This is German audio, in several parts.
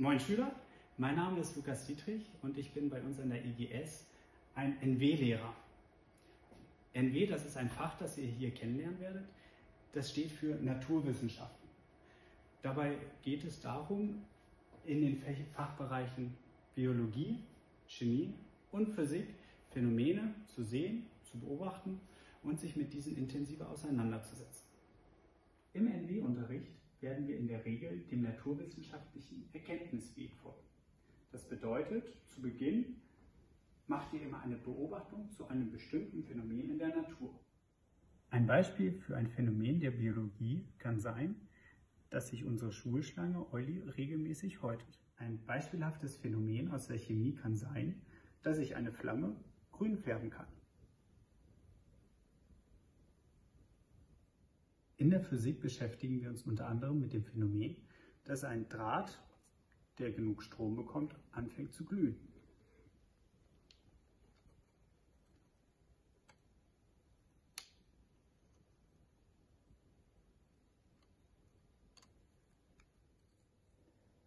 Moin Schüler, mein Name ist Lukas Dietrich und ich bin bei uns an der IGS ein NW-Lehrer. NW, das ist ein Fach, das ihr hier kennenlernen werdet. Das steht für Naturwissenschaften. Dabei geht es darum, in den Fachbereichen Biologie, Chemie und Physik Phänomene zu sehen, zu beobachten und sich mit diesen intensiver auseinanderzusetzen. Im NW-Unterricht werden wir in der Regel dem naturwissenschaftlichen Erkenntnisweg folgen. Das bedeutet, zu Beginn macht ihr immer eine Beobachtung zu einem bestimmten Phänomen in der Natur. Ein Beispiel für ein Phänomen der Biologie kann sein, dass sich unsere Schulschlange Euli regelmäßig häutet. Ein beispielhaftes Phänomen aus der Chemie kann sein, dass sich eine Flamme grün färben kann. In der Physik beschäftigen wir uns unter anderem mit dem Phänomen, dass ein Draht, der genug Strom bekommt, anfängt zu glühen.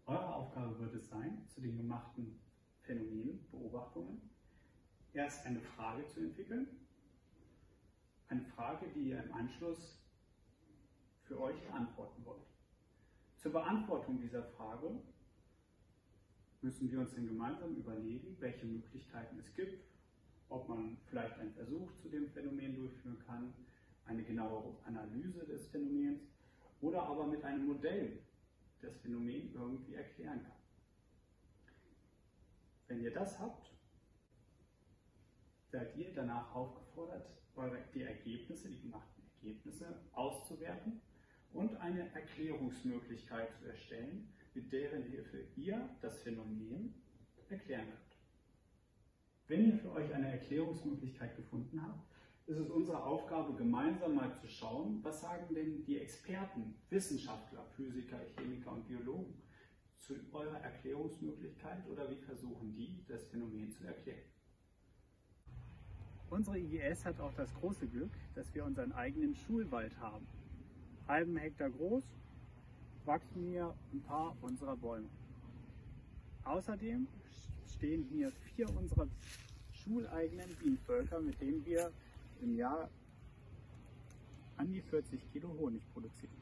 Eure Aufgabe wird es sein, zu den gemachten Phänomenen, Beobachtungen, erst eine Frage zu entwickeln. Eine Frage, die ihr im Anschluss euch beantworten wollt. Zur Beantwortung dieser Frage müssen wir uns dann gemeinsam überlegen, welche Möglichkeiten es gibt, ob man vielleicht einen Versuch zu dem Phänomen durchführen kann, eine genauere Analyse des Phänomens oder aber mit einem Modell das Phänomen irgendwie erklären kann. Wenn ihr das habt, seid ihr danach aufgefordert, die Ergebnisse, die gemachten Ergebnisse auszuwerten und eine Erklärungsmöglichkeit zu erstellen, mit deren Hilfe ihr das Phänomen erklären könnt. Wenn ihr für euch eine Erklärungsmöglichkeit gefunden habt, ist es unsere Aufgabe, gemeinsam mal zu schauen, was sagen denn die Experten, Wissenschaftler, Physiker, Chemiker und Biologen zu eurer Erklärungsmöglichkeit oder wie versuchen die, das Phänomen zu erklären. Unsere IGS hat auch das große Glück, dass wir unseren eigenen Schulwald haben halben Hektar groß, wachsen hier ein paar unserer Bäume. Außerdem stehen hier vier unserer schuleigenen Bienenvölker, mit denen wir im Jahr an die 40 Kilo Honig produzieren.